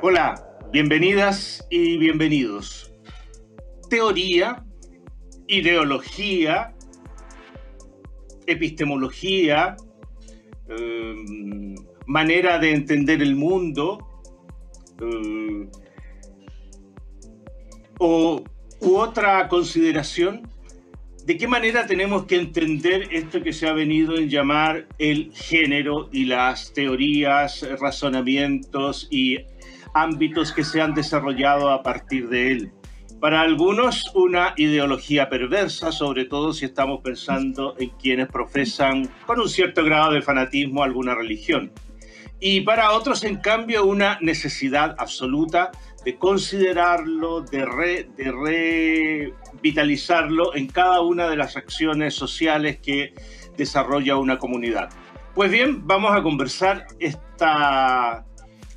Hola, bienvenidas y bienvenidos. Teoría, ideología, epistemología, em, manera de entender el mundo, em, o, u otra consideración, ¿de qué manera tenemos que entender esto que se ha venido en llamar el género y las teorías, razonamientos y ámbitos que se han desarrollado a partir de él? Para algunos una ideología perversa, sobre todo si estamos pensando en quienes profesan con un cierto grado de fanatismo alguna religión. Y para otros, en cambio, una necesidad absoluta de considerarlo, de, revitalizarlo en cada una de las acciones sociales que desarrolla una comunidad. Pues bien, vamos a conversar esta,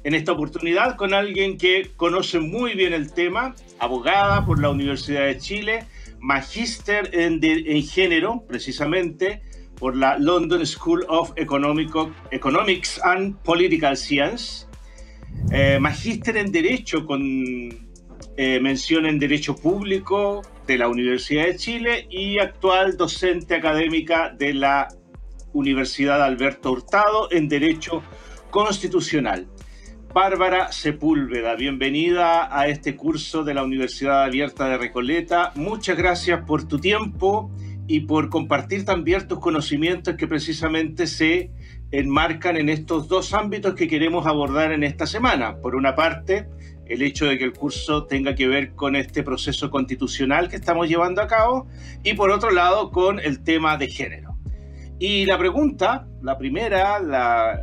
en esta oportunidad con alguien que conoce muy bien el tema, abogada por la Universidad de Chile, magíster en, en género, precisamente, por la London School of Economics and Political Science, eh, magíster en Derecho con eh, mención en Derecho Público de la Universidad de Chile y actual docente académica de la Universidad Alberto Hurtado en Derecho Constitucional. Bárbara Sepúlveda, bienvenida a este curso de la Universidad Abierta de Recoleta. Muchas gracias por tu tiempo y por compartir también tus conocimientos que precisamente se enmarcan en estos dos ámbitos que queremos abordar en esta semana. Por una parte, el hecho de que el curso tenga que ver con este proceso constitucional que estamos llevando a cabo y por otro lado con el tema de género. Y la pregunta, la primera, la,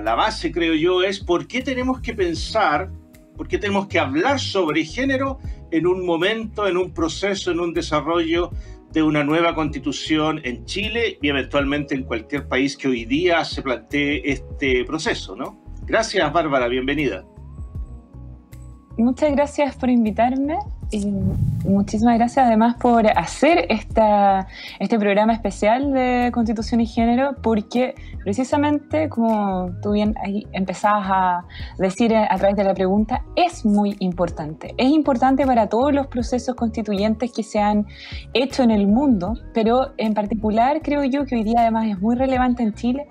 la base creo yo es ¿por qué tenemos que pensar, por qué tenemos que hablar sobre género en un momento, en un proceso, en un desarrollo de una nueva constitución en Chile y eventualmente en cualquier país que hoy día se plantee este proceso, ¿no? Gracias, Bárbara, bienvenida. Muchas gracias por invitarme muchísimas gracias además por hacer esta, este programa especial de Constitución y Género, porque precisamente, como tú bien ahí empezabas a decir a través de la pregunta, es muy importante. Es importante para todos los procesos constituyentes que se han hecho en el mundo, pero en particular creo yo que hoy día además es muy relevante en Chile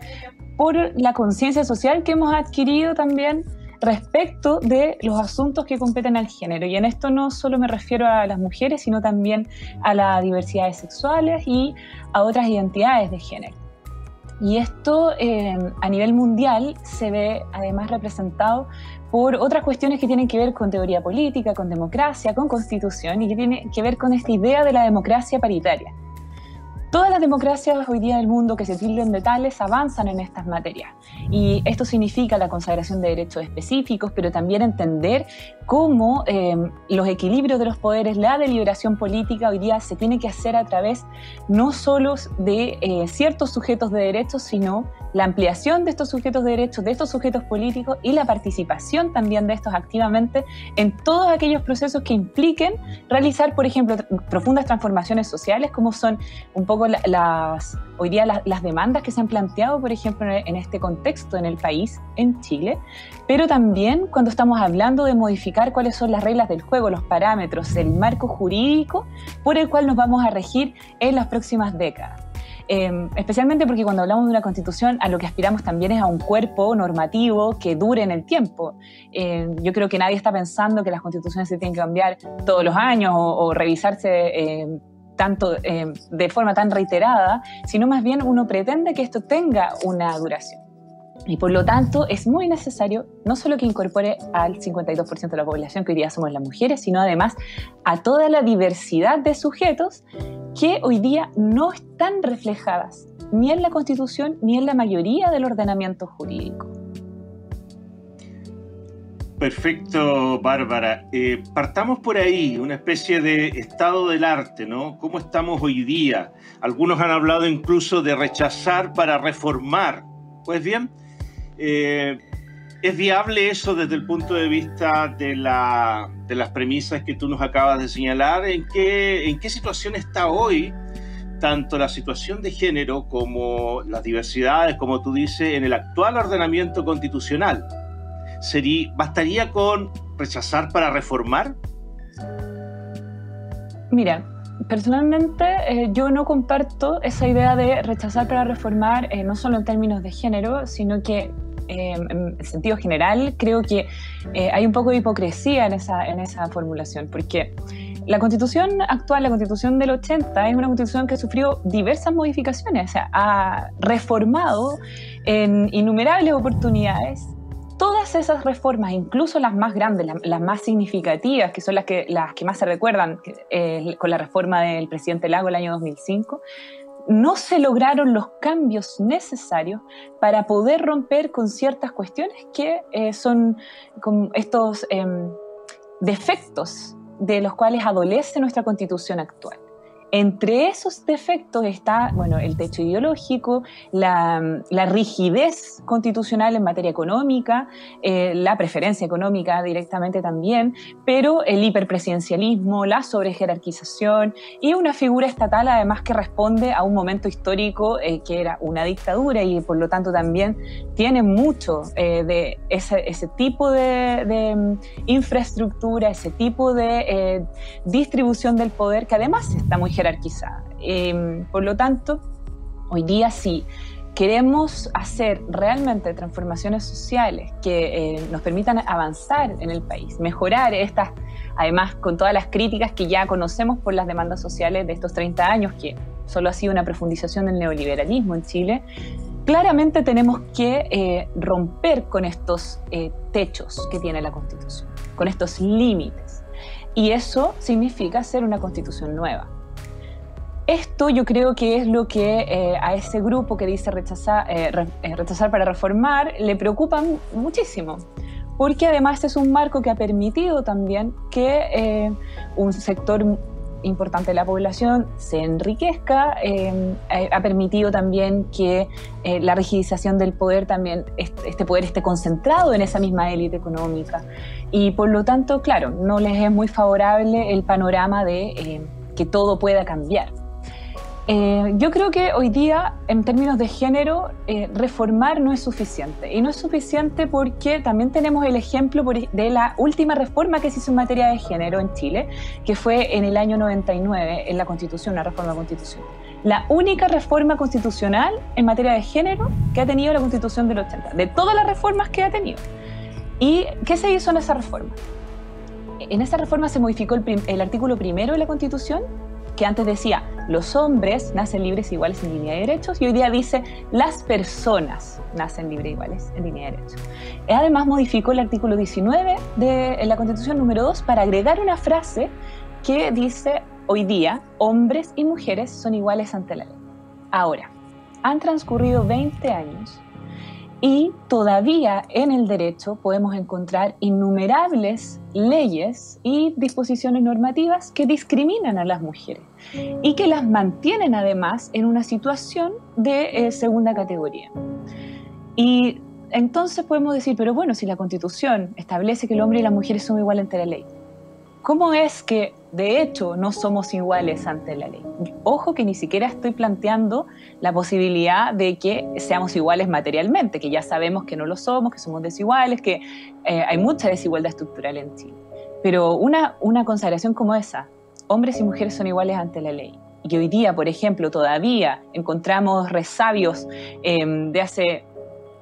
por la conciencia social que hemos adquirido también respecto de los asuntos que competen al género. Y en esto no solo me refiero a las mujeres, sino también a las diversidades sexuales y a otras identidades de género. Y esto eh, a nivel mundial se ve además representado por otras cuestiones que tienen que ver con teoría política, con democracia, con constitución y que tienen que ver con esta idea de la democracia paritaria. Todas las democracias hoy día del mundo que se tilden de tales avanzan en estas materias. Y esto significa la consagración de derechos específicos, pero también entender cómo eh, los equilibrios de los poderes, la deliberación política hoy día se tiene que hacer a través no solo de eh, ciertos sujetos de derechos, sino la ampliación de estos sujetos de derechos, de estos sujetos políticos y la participación también de estos activamente en todos aquellos procesos que impliquen realizar, por ejemplo, profundas transformaciones sociales, como son un poco las, hoy día las, demandas que se han planteado, por ejemplo, en este contexto en el país, en Chile, pero también cuando estamos hablando de modificar cuáles son las reglas del juego, los parámetros, el marco jurídico por el cual nos vamos a regir en las próximas décadas. Em, especialmente porque cuando hablamos de una constitución a lo que aspiramos también es a un cuerpo normativo que dure en el tiempo. Em, yo creo que nadie está pensando que las constituciones se tienen que cambiar todos los años o, revisarse em, tanto de forma tan reiterada, sino más bien uno pretende que esto tenga una duración. Y por lo tanto es muy necesario no solo que incorpore al 52% de la población que hoy día somos las mujeres, sino además a toda la diversidad de sujetos que hoy día no están reflejadas ni en la Constitución ni en la mayoría del ordenamiento jurídico. Perfecto, Bárbara. Eh, partamos por ahí, una especie de estado del arte, ¿no? ¿Cómo estamos hoy día? Algunos han hablado incluso de rechazar para reformar. Pues bien, eh, ¿Es viable eso desde el punto de vista de, la, de, las premisas que tú nos acabas de señalar? ¿En qué, ¿En qué situación está hoy tanto la situación de género como las diversidades, como tú dices, en el actual ordenamiento constitucional? Sería, ¿bastaría con rechazar para reformar? Mira, personalmente eh, yo no comparto esa idea de rechazar para reformar, eh, no solo en términos de género, sino que eh, en sentido general creo que hay un poco de hipocresía en esa, en esa formulación, porque la constitución actual, la constitución del 80, es una constitución que sufrió diversas modificaciones, o sea, ha reformado en innumerables oportunidades todas esas reformas, incluso las más grandes, las, más significativas, que son las que, las que más se recuerdan eh, con la reforma del presidente Lago el año 2005, no se lograron los cambios necesarios para poder romper con ciertas cuestiones que eh, son con estos em, defectos de los cuales adolece nuestra constitución actual. Entre esos defectos está bueno, el techo ideológico, la, rigidez constitucional en materia económica, eh, la preferencia económica directamente también, pero el hiperpresidencialismo, la sobrejerarquización y una figura estatal además que responde a un momento histórico eh, que era una dictadura y por lo tanto también tiene mucho eh, de ese, tipo de, de, mm, infraestructura, ese tipo de distribución del poder que además está muy jerarquizada. Em, por lo tanto, hoy día sí queremos hacer realmente transformaciones sociales que eh, nos permitan avanzar en el país, mejorar estas, además con todas las críticas que ya conocemos por las demandas sociales de estos 30 años, que solo ha sido una profundización del neoliberalismo en Chile, claramente tenemos que eh, romper con estos eh, techos que tiene la Constitución, con estos límites. Y eso significa hacer una Constitución nueva esto yo creo que es lo que eh, a ese grupo que dice rechazar, eh, eh, rechazar para reformar le preocupa muchísimo, porque además es un marco que ha permitido también que un sector importante de la población se enriquezca, ha permitido también que la rigidización del poder también, este poder esté concentrado en esa misma élite económica. Y por lo tanto, claro, no les es muy favorable el panorama de que todo pueda cambiar. Eh, yo creo que hoy día, en términos de género, eh, reformar no es suficiente. Y no es suficiente porque también tenemos el ejemplo de la última reforma que se hizo en materia de género en Chile, que fue en el año 99, en la Constitución, la reforma constitucional. La única reforma constitucional en materia de género que ha tenido la Constitución del 80, de todas las reformas que ha tenido. ¿Y qué se hizo en esa reforma? En esa reforma se modificó el, el artículo primero de la Constitución que antes decía los hombres nacen libres e iguales en línea de derechos y hoy día dice las personas nacen libres e iguales en línea de derechos. Además modificó el artículo 19 de la Constitución número 2 para agregar una frase que dice hoy día hombres y mujeres son iguales ante la ley. Ahora, han transcurrido 20 años y todavía en el derecho podemos encontrar innumerables leyes y disposiciones normativas que discriminan a las mujeres y que las mantienen además en una situación de eh, segunda categoría. Y entonces podemos decir, pero bueno, si la Constitución establece que el hombre y las mujeres son iguales ante la ley, ¿cómo es que de hecho no somos iguales ante la ley. Ojo que ni siquiera estoy planteando la posibilidad de que seamos iguales materialmente, que ya sabemos que no lo somos, que somos desiguales, que eh, hay mucha desigualdad estructural en Chile. Pero una, una consagración como esa, hombres y mujeres son iguales ante la ley, y hoy día, por ejemplo, todavía encontramos resabios em, de hace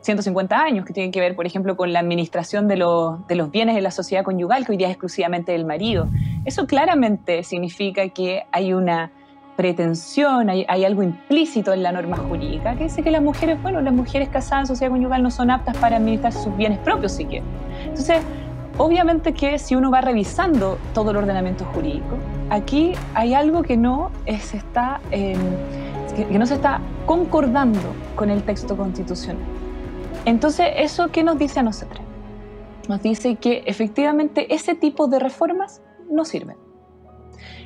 150 años, que tienen que ver, por ejemplo, con la administración de los, de los bienes de la sociedad conyugal, que hoy día es exclusivamente del marido. Eso claramente significa que hay una pretensión, hay, algo implícito en la norma jurídica que dice que las mujeres, bueno, las mujeres casadas en sociedad conyugal no son aptas para administrar sus bienes propios siquiera. Entonces, obviamente que si uno va revisando todo el ordenamiento jurídico, aquí hay algo que no, es, está, que, que no se está concordando con el texto constitucional. Entonces, ¿eso qué nos dice a nosotros? Nos dice que efectivamente ese tipo de reformas no sirven.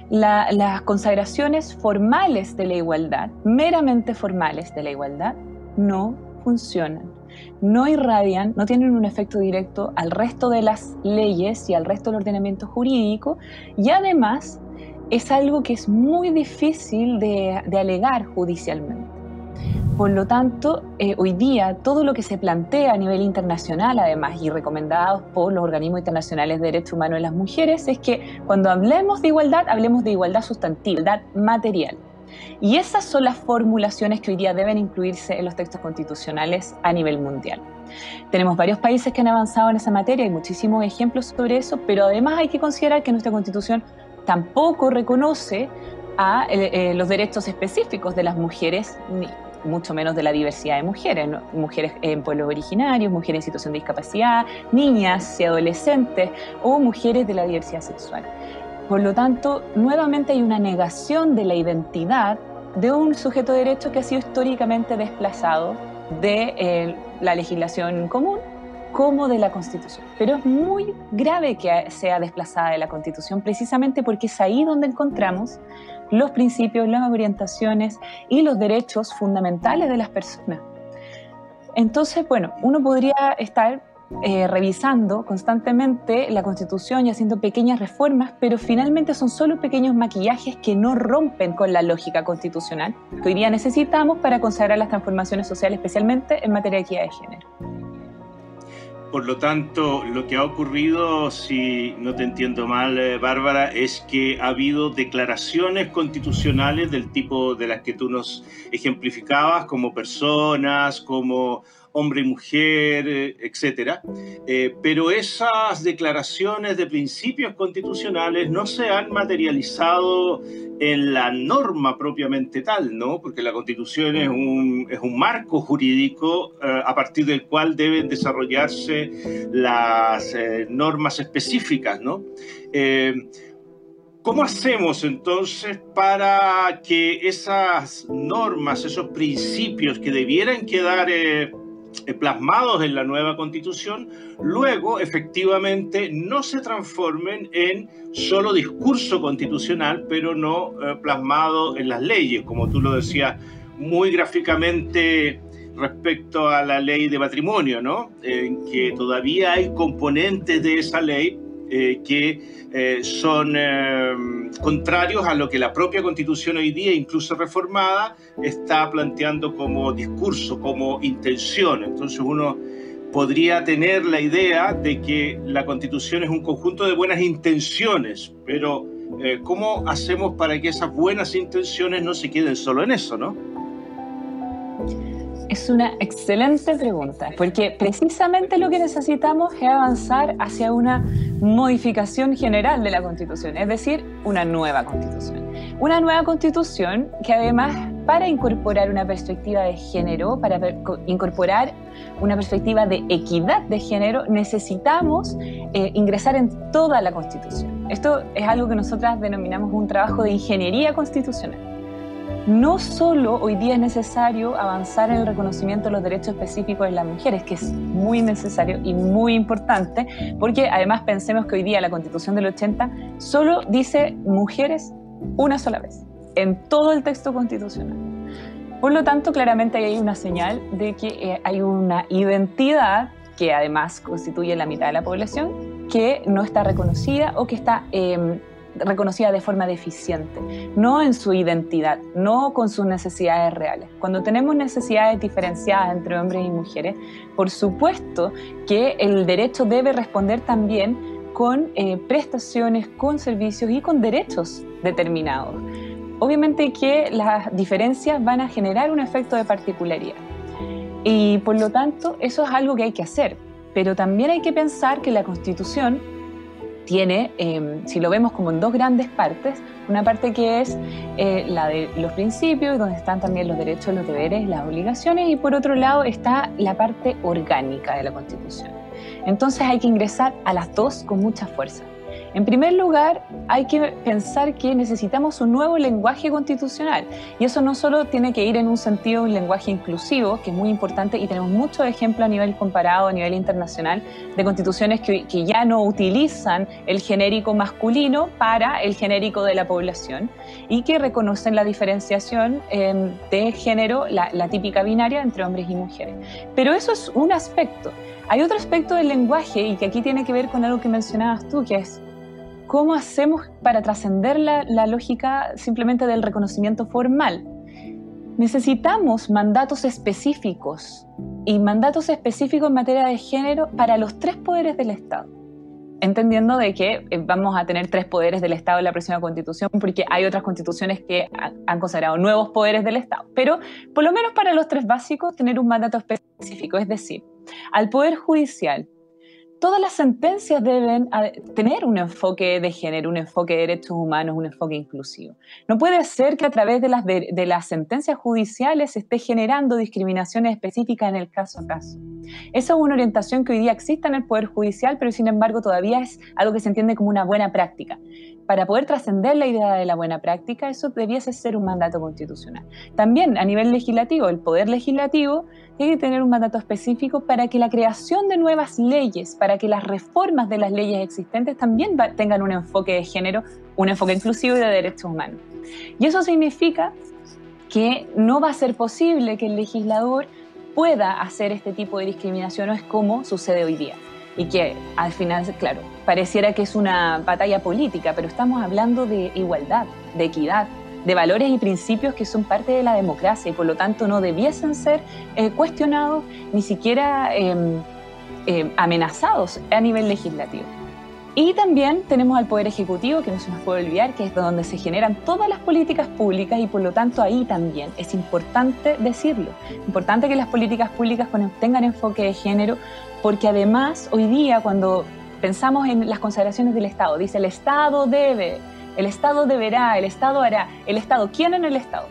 las consagraciones formales de la igualdad, meramente formales de la igualdad, no funcionan, no irradian, no tienen un efecto directo al resto de las leyes y al resto del ordenamiento jurídico y además es algo que es muy difícil de alegar judicialmente por lo tanto, eh, hoy día todo lo que se plantea a nivel internacional, además, y recomendados por los organismos internacionales de derechos humanos de las mujeres, es que cuando hablemos de igualdad, hablemos de igualdad sustantiva, igualdad material. Y esas son las formulaciones que hoy día deben incluirse en los textos constitucionales a nivel mundial. Tenemos varios países que han avanzado en esa materia, hay muchísimos ejemplos sobre eso, pero además hay que considerar que nuestra constitución tampoco reconoce a eh, eh, los derechos específicos de las mujeres, mucho menos de la diversidad de mujeres, mujeres en pueblos originarios, mujeres en situación de discapacidad, niñas y adolescentes o mujeres de la diversidad sexual. Por lo tanto, nuevamente hay una negación de la identidad de un sujeto de derecho que ha sido históricamente desplazado de eh, la legislación común como de la Constitución. Pero es muy grave que sea desplazada de la Constitución precisamente porque es ahí donde encontramos los principios, las orientaciones y los derechos fundamentales de las personas. Entonces, bueno, uno podría estar eh, revisando constantemente la Constitución y haciendo pequeñas reformas, pero finalmente son solo pequeños maquillajes que no rompen con la lógica constitucional que hoy día necesitamos para consagrar las transformaciones sociales, especialmente en materia de equidad de género. Por lo tanto, lo que ha ocurrido, si no te entiendo mal, eh, Bárbara, es que ha habido declaraciones constitucionales del tipo de las que tú nos ejemplificabas, como personas, como hombre y mujer, eh, etcétera. Eh, pero esas declaraciones de principios constitucionales no se han materializado en la norma propiamente tal, ¿no? Porque la Constitución es un, es un marco jurídico eh, a partir del cual deben desarrollarse las normas específicas, ¿no? ¿Cómo hacemos entonces para que esas normas, esos principios que debieran quedar plasmados en la nueva constitución, luego efectivamente no se transformen en solo discurso constitucional, pero no eh, plasmado en las leyes, como tú lo decías muy gráficamente respecto a la ley de matrimonio, ¿no? En que todavía hay componentes de esa ley eh, que eh, son eh, contrarios a lo que la propia constitución hoy día, incluso reformada, está planteando como discurso, como intención. Entonces uno podría tener la idea de que la constitución es un conjunto de buenas intenciones, pero ¿cómo hacemos para que esas buenas intenciones no se queden solo en eso, no? Es una excelente pregunta, porque precisamente lo que necesitamos es avanzar hacia una modificación general de la Constitución, es decir, una nueva Constitución. Una nueva Constitución que además para incorporar una perspectiva de género, para incorporar una perspectiva de equidad de género, necesitamos eh, ingresar en toda la Constitución. Esto es algo que nosotras denominamos un trabajo de ingeniería constitucional no solo hoy día es necesario avanzar en el reconocimiento de los derechos específicos de las mujeres, que es muy necesario y muy importante, porque además pensemos que hoy día la Constitución del 80 solo dice mujeres una sola vez, en todo el texto constitucional. Por lo tanto, claramente hay una señal de que eh, hay una identidad que además constituye la mitad de la población, que no está reconocida o que está em, reconocida de forma deficiente, no en su identidad, no con sus necesidades reales. Cuando tenemos necesidades diferenciadas entre hombres y mujeres, por supuesto que el derecho debe responder también con eh, prestaciones, con servicios y con derechos determinados. Obviamente que las diferencias van a generar un efecto de particularidad y por lo tanto eso es algo que hay que hacer, pero también hay que pensar que la Constitución tiene, em, si lo vemos como en dos grandes partes, una parte que es eh, la de los principios, donde están también los derechos, los deberes, las obligaciones, y por otro lado está la parte orgánica de la Constitución. Entonces hay que ingresar a las dos con mucha fuerza. En primer lugar, hay que pensar que necesitamos un nuevo lenguaje constitucional y eso no solo tiene que ir en un sentido de un lenguaje inclusivo, que es muy importante y tenemos muchos ejemplos a nivel comparado, a nivel internacional, de constituciones que, ya no utilizan el genérico masculino para el genérico de la población y que reconocen la diferenciación em, de género, la, la típica binaria entre hombres y mujeres. Pero eso es un aspecto. Hay otro aspecto del lenguaje y que aquí tiene que ver con algo que mencionabas tú, que es ¿cómo hacemos para trascender la, lógica simplemente del reconocimiento formal? necesitamos mandatos específicos y mandatos específicos en materia de género para los tres poderes del Estado. Entendiendo de que eh, vamos a tener tres poderes del Estado en la próxima constitución, porque hay otras constituciones que han considerado nuevos poderes del Estado. Pero por lo menos para los tres básicos, tener un mandato específico, es decir, al Poder Judicial, todas las sentencias deben tener un enfoque de género, un enfoque de derechos humanos, un enfoque inclusivo. No puede ser que a través de las, de, las sentencias judiciales se esté generando discriminaciones específicas en el caso a caso. Esa es una orientación que hoy día existe en el Poder Judicial, pero sin embargo todavía es algo que se entiende como una buena práctica para poder trascender la idea de la buena práctica, eso debiese ser un mandato constitucional. También a nivel legislativo, el poder legislativo tiene que tener un mandato específico para que la creación de nuevas leyes, para que las reformas de las leyes existentes también tengan un enfoque de género, un enfoque inclusivo y de derechos humanos. Y eso significa que no va a ser posible que el legislador pueda hacer este tipo de discriminaciones como sucede hoy día y que al final, claro, pareciera que es una batalla política, pero estamos hablando de igualdad, de equidad, de valores y principios que son parte de la democracia y por lo tanto no debiesen ser eh, cuestionados ni siquiera em, em, amenazados a nivel legislativo. Y también tenemos al Poder Ejecutivo, que no se nos puede olvidar, que es donde se generan todas las políticas públicas y por lo tanto ahí también es importante decirlo. Importante que las políticas públicas tengan enfoque de género, porque además hoy día cuando pensamos en las consideraciones del Estado, dice el Estado debe, el Estado deberá, el Estado hará, el Estado, ¿quién en el Estado?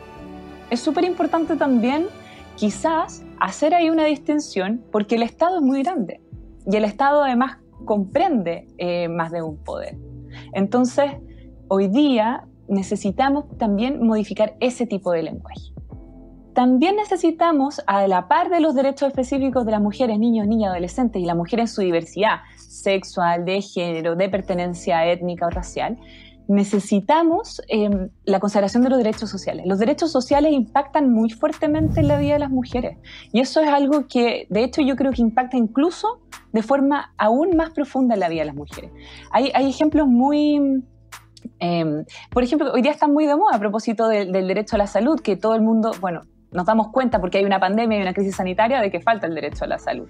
Es súper importante también quizás hacer ahí una distinción porque el Estado es muy grande y el Estado además comprende eh, más de un poder. Entonces, hoy día necesitamos también modificar ese tipo de lenguaje. También necesitamos, a la par de los derechos específicos de las mujeres, niños, niñas, adolescentes y la mujer en su diversidad sexual, de género, de pertenencia étnica o racial, necesitamos em, la consideración de los derechos sociales. Los derechos sociales impactan muy fuertemente en la vida de las mujeres y eso es algo que, de hecho, yo creo que impacta incluso de forma aún más profunda en la vida de las mujeres. Hay, ejemplos muy... Em, por ejemplo, hoy día está muy de moda a propósito del derecho a la salud, que todo el mundo, bueno, nos damos cuenta porque hay una pandemia y una crisis sanitaria de que falta el derecho a la salud.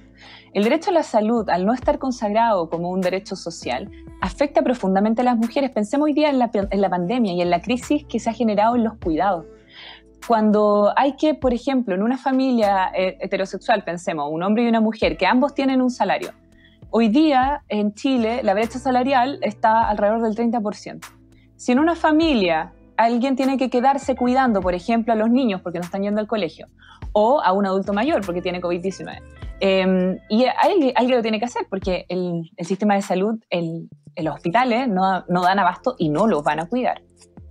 El derecho a la salud, al no estar consagrado como un derecho social, afecta profundamente a las mujeres. Pensemos hoy día en la, pandemia y en la crisis que se ha generado en los cuidados. Cuando hay que, por ejemplo, en una familia eh, heterosexual, pensemos, un hombre y una mujer, que ambos tienen un salario. Hoy día en Chile la brecha salarial está alrededor del 30%. Si en una familia alguien tiene que quedarse cuidando, por ejemplo, a los niños porque no están yendo al colegio, o a un adulto mayor porque tiene COVID-19. Em, y alguien, alguien, lo tiene que hacer porque el, sistema de salud, el, los hospitales no, no, dan abasto y no los van a cuidar.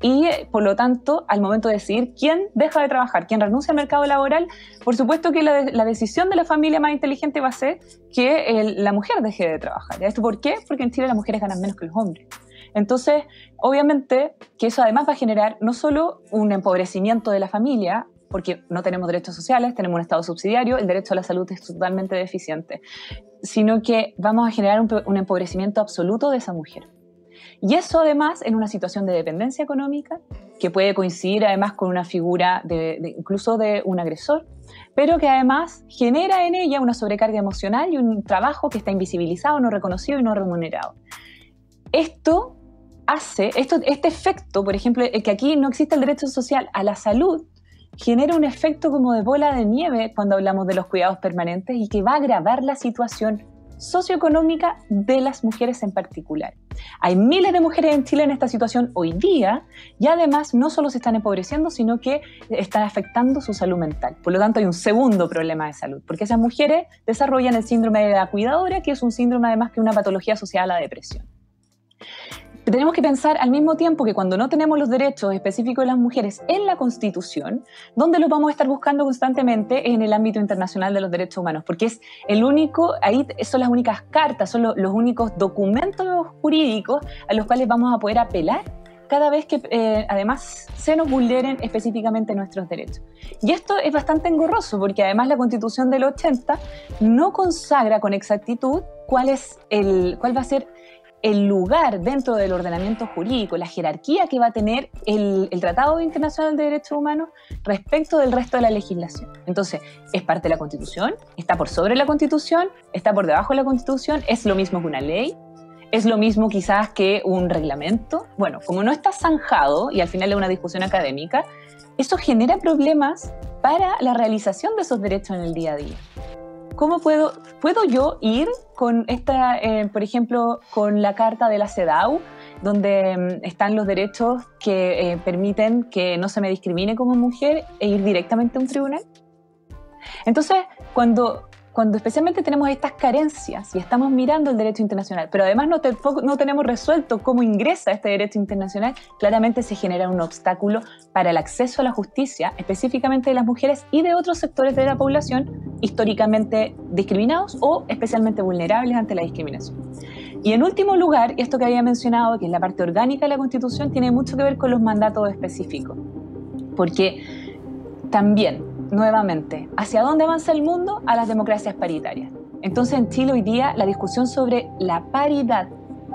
Y por lo tanto, al momento de decidir quién deja de trabajar, quién renuncia al mercado laboral, por supuesto que la, la decisión de la familia más inteligente va a ser que la mujer deje de trabajar. ¿Esto por qué? Porque en Chile las mujeres ganan menos que los hombres. Entonces, obviamente que eso además va a generar no solo un empobrecimiento de la familia, porque no tenemos derechos sociales, tenemos un Estado subsidiario, el derecho a la salud es totalmente deficiente, sino que vamos a generar un, empobrecimiento absoluto de esa mujer. Y eso además en una situación de dependencia económica, que puede coincidir además con una figura de, incluso de un agresor, pero que además genera en ella una sobrecarga emocional y un trabajo que está invisibilizado, no reconocido y no remunerado. Esto hace, este efecto, por ejemplo, que aquí no existe el derecho social a la salud, genera un efecto como de bola de nieve cuando hablamos de los cuidados permanentes y que va a agravar la situación socioeconómica de las mujeres en particular. Hay miles de mujeres en Chile en esta situación hoy día y además no solo se están empobreciendo, sino que están afectando su salud mental. Por lo tanto, hay un segundo problema de salud, porque esas mujeres desarrollan el síndrome de la cuidadora, que es un síndrome además que una patología asociada a la depresión tenemos que pensar al mismo tiempo que cuando no tenemos los derechos específicos de las mujeres en la Constitución, ¿dónde los vamos a estar buscando constantemente en el ámbito internacional de los derechos humanos, porque es el único, ahí son las únicas cartas, son los, únicos documentos jurídicos a los cuales vamos a poder apelar cada vez que eh, además se nos vulneren específicamente nuestros derechos. Y esto es bastante engorroso porque además la Constitución del 80 no consagra con exactitud cuál es el cuál va a ser el lugar dentro del ordenamiento jurídico, la jerarquía que va a tener el, Tratado Internacional de Derechos Humanos respecto del resto de la legislación. Entonces, es parte de la Constitución, está por sobre la Constitución, está por debajo de la Constitución, es lo mismo que una ley, es lo mismo quizás que un reglamento. Bueno, como no está zanjado y al final es una discusión académica, eso genera problemas para la realización de esos derechos en el día a día. ¿Cómo puedo, puedo yo ir con esta, eh, por ejemplo, con la carta de la CEDAW, donde mm, están los derechos que eh, permiten que no se me discrimine como mujer e ir directamente a un tribunal? Entonces, cuando cuando especialmente tenemos estas carencias y estamos mirando el derecho internacional, pero además no, no, tenemos resuelto cómo ingresa este derecho internacional, claramente se genera un obstáculo para el acceso a la justicia, específicamente de las mujeres y de otros sectores de la población históricamente discriminados o especialmente vulnerables ante la discriminación. Y en último lugar, esto que había mencionado, que es la parte orgánica de la Constitución, tiene mucho que ver con los mandatos específicos, porque también nuevamente, ¿hacia dónde avanza el mundo? A las democracias paritarias. Entonces en Chile hoy día la discusión sobre la paridad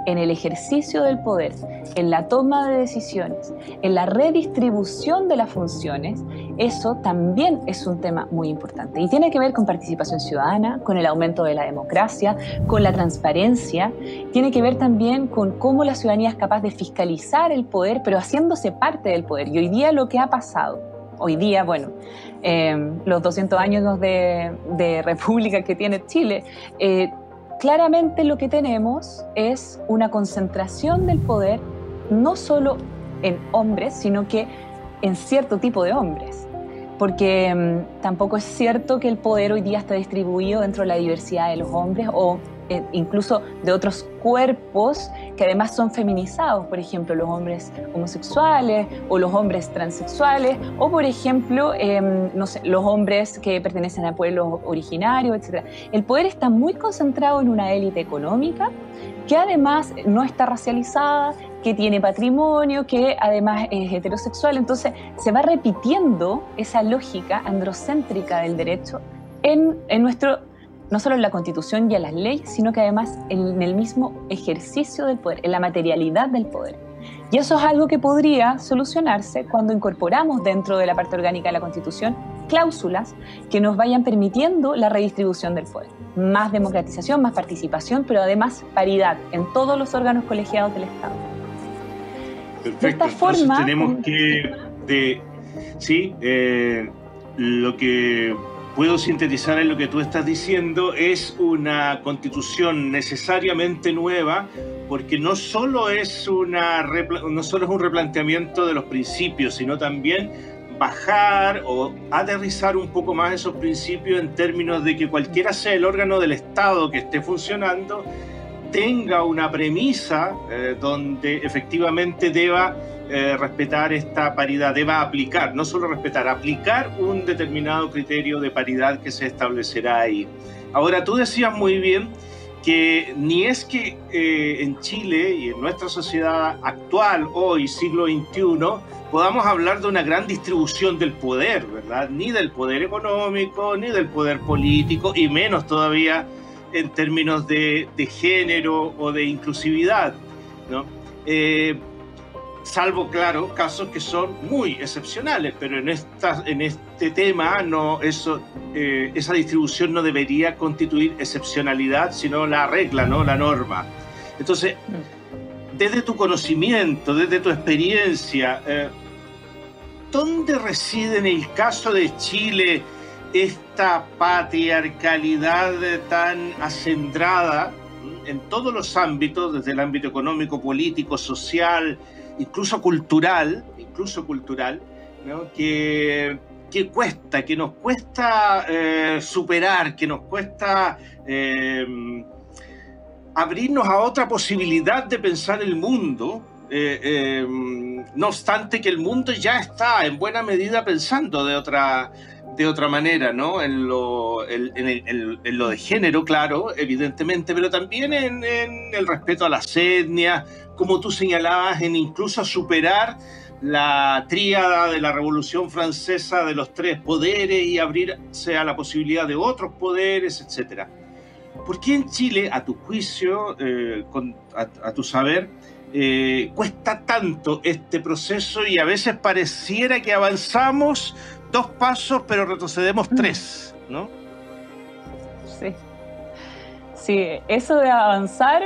en el ejercicio del poder, en la toma de decisiones, en la redistribución de las funciones, eso también es un tema muy importante. Y tiene que ver con participación ciudadana, con el aumento de la democracia, con la transparencia, tiene que ver también con cómo la ciudadanía es capaz de fiscalizar el poder, pero haciéndose parte del poder. Y hoy día lo que ha pasado hoy día, bueno, em, los 200 años de, república que tiene Chile, eh, claramente lo que tenemos es una concentración del poder no solo en hombres, sino que en cierto tipo de hombres. Porque em, tampoco es cierto que el poder hoy día está distribuido dentro de la diversidad de los hombres o eh, incluso de otros cuerpos que además son feminizados, por ejemplo, los hombres homosexuales o los hombres transexuales, o por ejemplo, em, los hombres que pertenecen a pueblos originarios, etc. El poder está muy concentrado en una élite económica que además no está racializada, que tiene patrimonio, que además es heterosexual. Entonces se va repitiendo esa lógica androcéntrica del derecho en nuestro no solo en la constitución y en las leyes, sino que además en el mismo ejercicio del poder, en la materialidad del poder. Y eso es algo que podría solucionarse cuando incorporamos dentro de la parte orgánica de la constitución cláusulas que nos vayan permitiendo la redistribución del poder. Más democratización, más participación, pero además paridad en todos los órganos colegiados del Estado. Perfecto. De esta forma... Tenemos que... De, sí, eh, lo que puedo sintetizar en lo que tú estás diciendo, es una constitución necesariamente nueva, porque no solo es, una, no solo es un replanteamiento de los principios, sino también bajar o aterrizar un poco más esos principios en términos de que cualquiera sea el órgano del Estado que esté funcionando, tenga una premisa eh, donde efectivamente deba eh, respetar esta paridad, deba aplicar, no solo respetar, aplicar un determinado criterio de paridad que se establecerá ahí. Ahora, tú decías muy bien que ni es que eh, en Chile y en nuestra sociedad actual, hoy, siglo XXI, podamos hablar de una gran distribución del poder, ¿verdad? Ni del poder económico, ni del poder político, y menos todavía en términos de, género o de inclusividad, ¿no? Eh, salvo, claro, casos que son muy excepcionales, pero en, esta, en este tema no, eso, eh, esa distribución no debería constituir excepcionalidad, sino la regla, ¿no? la norma. Entonces, desde tu conocimiento, desde tu experiencia, eh, ¿dónde reside en el caso de Chile esta patriarcalidad tan acendrada en todos los ámbitos, desde el ámbito económico, político, social, incluso cultural, incluso cultural, que, que, cuesta, que nos cuesta eh, superar, que nos cuesta eh, abrirnos a otra posibilidad de pensar el mundo, eh, no obstante que el mundo ya está en buena medida pensando de otra, de otra manera, ¿no? En lo, de género, claro, evidentemente, pero también en, el respeto a las etnias, como tú señalabas, en incluso superar la tríada de la Revolución Francesa de los tres poderes y abrirse a la posibilidad de otros poderes, etc. ¿por qué en Chile, a tu juicio, eh, a, tu saber, eh, cuesta tanto este proceso y a veces pareciera que avanzamos dos pasos pero retrocedemos mm. tres, ¿no? Sí. Sí, eso de avanzar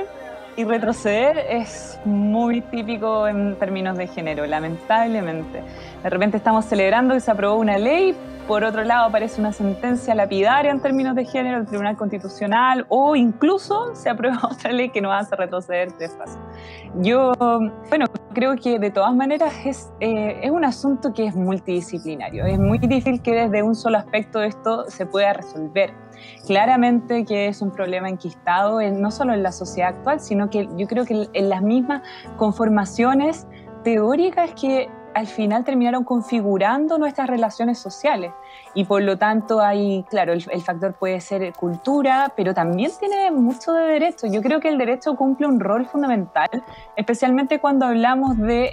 y retroceder es muy típico en términos de género, lamentablemente. De repente estamos celebrando que se aprobó una ley, por otro lado aparece una sentencia lapidaria en términos de género del Tribunal Constitucional o incluso se aprueba otra ley que nos hace retroceder tres pasos. Yo, bueno, creo que de todas maneras es, eh, es un asunto que es multidisciplinario. Es muy difícil que desde un solo aspecto esto se pueda resolver. Claramente que es un problema enquistado no solo en la sociedad actual, sino que yo creo que en las mismas conformaciones teóricas que al final terminaron configurando nuestras relaciones sociales. Y por lo tanto hay, claro, el, factor puede ser cultura, pero también tiene mucho de derecho. Yo creo que el derecho cumple un rol fundamental, especialmente cuando hablamos de